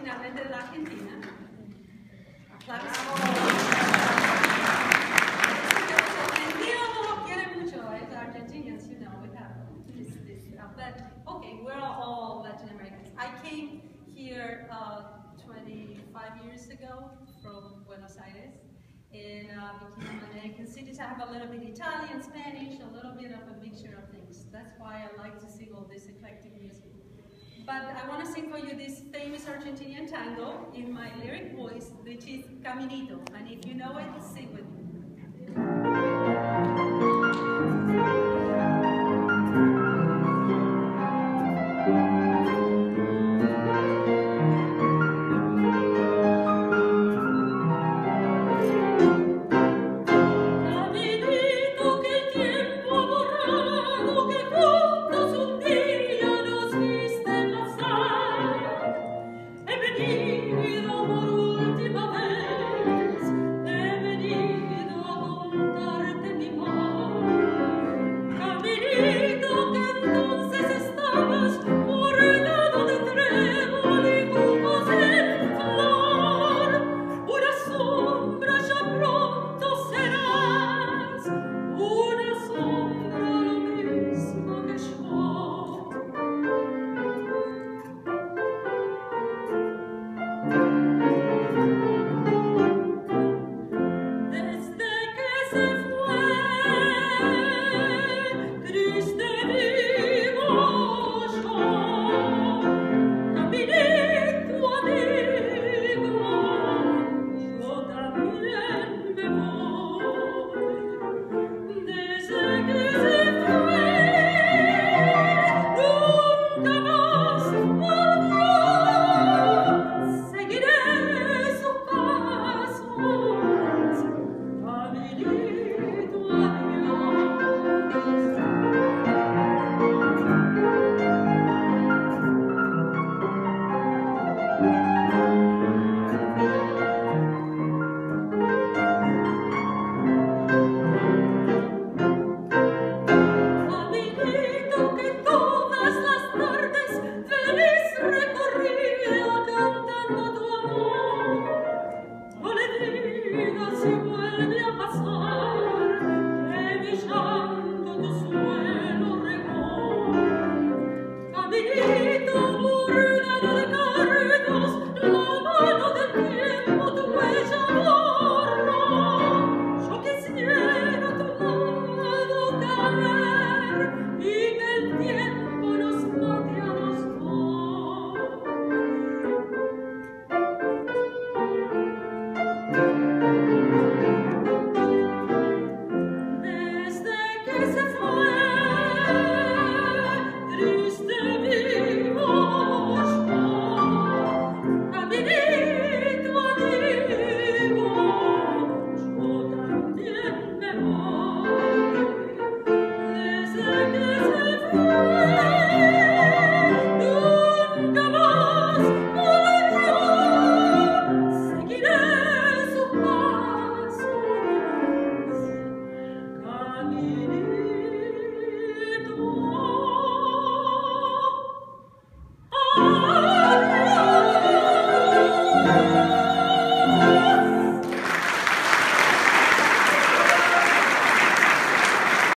originalmente de Argentina. Argentinians, you know, we have this, but okay, we're all Latin Americans. I came here uh, 25 years ago from Buenos Aires, and uh, became an American citizen. I have a little bit Italian, Spanish, a little bit of a mixture of things. That's why I like to sing all this eclectic music. But I want to sing for you this famous Argentinian tango in my lyric voice, which is Caminito. And if you know it, sing with me. Desde que se